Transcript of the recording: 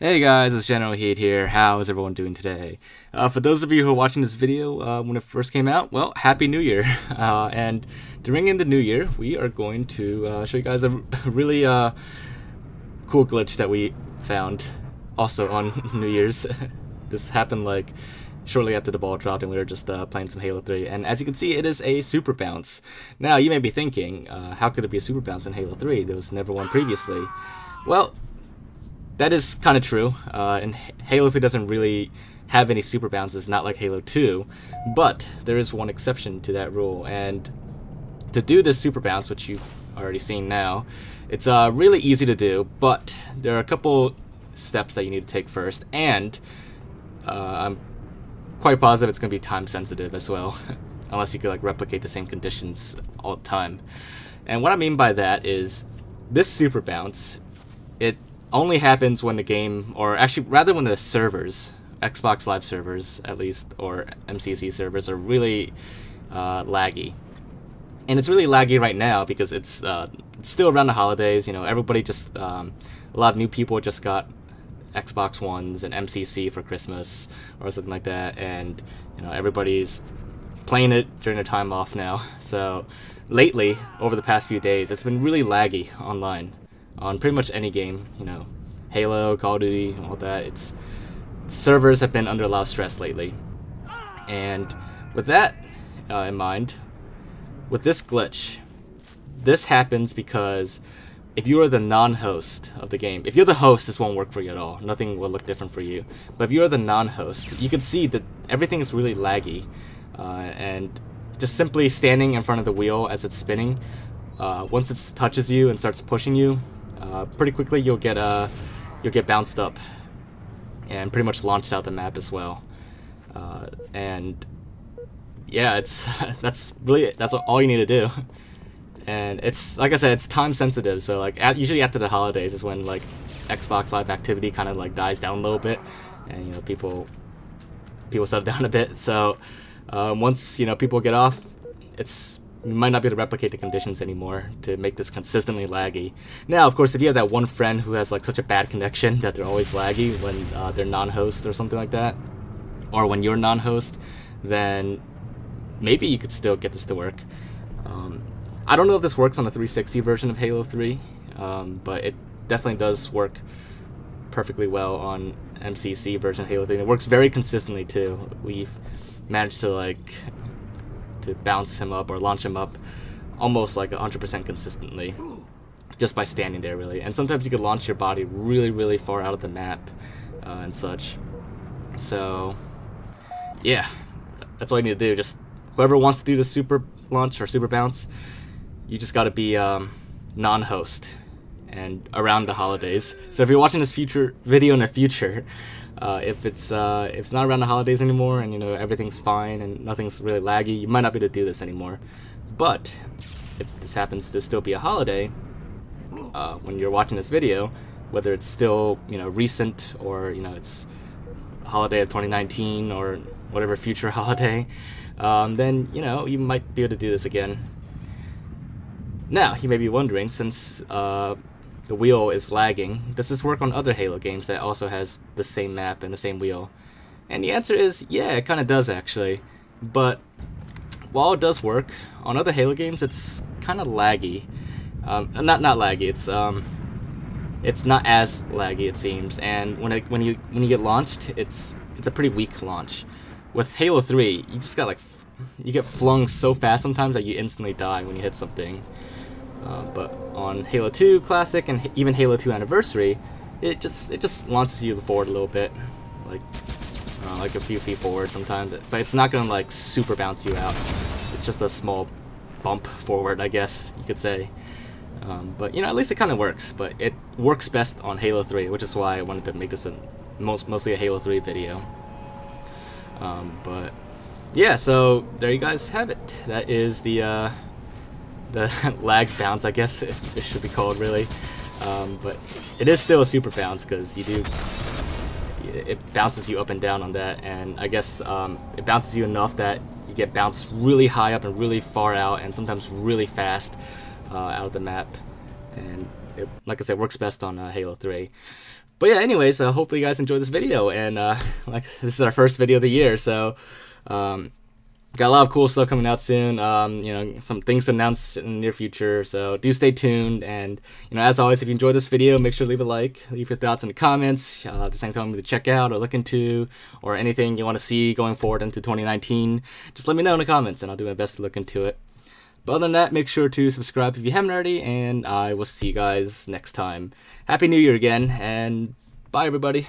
Hey guys, it's General Heed here. How is everyone doing today? Uh, for those of you who are watching this video uh, when it first came out, well, Happy New Year! Uh, and during in the New Year, we are going to uh, show you guys a really uh, cool glitch that we found also on New Year's. this happened like shortly after the ball dropped and we were just uh, playing some Halo 3. And as you can see, it is a super bounce. Now, you may be thinking, how could it be a super bounce in Halo 3? There was never one previously. Well, that is kind of true. Uh, and Halo 3 doesn't really have any super bounces, not like Halo 2. But there is one exception to that rule. And to do this super bounce, which you've already seen now, it's uh, really easy to do. But there are a couple steps that you need to take first. And uh, I'm quite positive it's going to be time sensitive as well. Unless you could like replicate the same conditions all the time. And what I mean by that is this super bounce, it only happens when the game, or actually rather when the servers, Xbox Live servers at least, or MCC servers are really uh, laggy. And it's really laggy right now because it's, uh, still around the holidays. You know, everybody just um, a lot of new people just got Xbox Ones and MCC for Christmas or something like that, and you know everybody's playing it during their time off now. So lately, over the past few days, it's been really laggy online on pretty much any game, you know, Halo, Call of Duty, all that. It's servers have been under a lot of stress lately. And with that uh, in mind, with this glitch, this happens because if you are the non-host of the game, if you're the host, this won't work for you at all. Nothing will look different for you. But if you're the non-host, you can see that everything is really laggy. Uh, and just simply standing in front of the wheel as it's spinning, uh, once it touches you and starts pushing you, uh, pretty quickly you'll get uh, you'll get bounced up and pretty much launched out the map as well. Uh, and yeah, it's that's really that's all you need to do. And it's like I said, it's time sensitive. So like at, usually after the holidays is when like Xbox Live activity kind of like dies down a little bit, and you know people people settle down a bit. So um, once you know people get off, it's you might not be able to replicate the conditions anymore to make this consistently laggy. Now, of course, if you have that one friend who has like such a bad connection that they're always laggy when uh, they're non-host or something like that, or when you're non-host, then maybe you could still get this to work. Um, I don't know if this works on the 360 version of Halo 3, um, but it definitely does work perfectly well on MCC version of Halo 3. And it works very consistently too. We've managed to like to bounce him up or launch him up almost like 100% consistently. Just by standing there really. And sometimes you could launch your body really really far out of the map uh, and such. So yeah. That's all you need to do. Just whoever wants to do the super launch or super bounce you just got to be um, non-host and around the holidays so if you're watching this future video in the future uh, if it's uh, if it's not around the holidays anymore and you know everything's fine and nothing's really laggy, you might not be able to do this anymore. But if this happens to still be a holiday, uh, when you're watching this video, whether it's still you know recent or you know it's holiday of 2019 or whatever future holiday, um, then you know you might be able to do this again. Now you may be wondering, since uh, the wheel is lagging. Does this work on other Halo games that also has the same map and the same wheel? And the answer is, yeah, it kind of does actually. But while it does work, on other Halo games it's kind of laggy. Um, not not laggy, it's um, it's not as laggy it seems. And when it when you when you get launched, it's it's a pretty weak launch. With Halo 3, you just got like you get flung so fast sometimes that you instantly die when you hit something. Uh, but on Halo 2 Classic and even Halo 2 Anniversary, it just it just launches you forward a little bit, like uh, like a few feet forward sometimes. But it's not gonna like super bounce you out. It's just a small bump forward, I guess you could say. Um, but you know, at least it kind of works. But it works best on Halo 3, which is why I wanted to make this a most mostly a Halo 3 video. Um, but yeah, so there you guys have it. That is the uh, the lag bounce, I guess it should be called really. Um, but it is still a super bounce because you do it bounces you up and down on that, and I guess um, it bounces you enough that you get bounced really high up and really far out, and sometimes really fast uh, out of the map. And it, like I said, works best on uh, Halo 3. but yeah, anyways, uh, hopefully you guys enjoyed this video, and uh, like this is our first video of the year, so um, got a lot of cool stuff coming out soon. Um, you know, some things to announce in the near future, so do stay tuned. And you know, as always, if you enjoyed this video, make sure to leave a like, leave your thoughts in the comments. Uh, just anything me to check out or look into, or anything you want to see going forward into 2019. Just let me know in the comments, and I'll do my best to look into it. But other than that, make sure to subscribe if you haven't already, and I will see you guys next time. Happy New Year again, and bye everybody.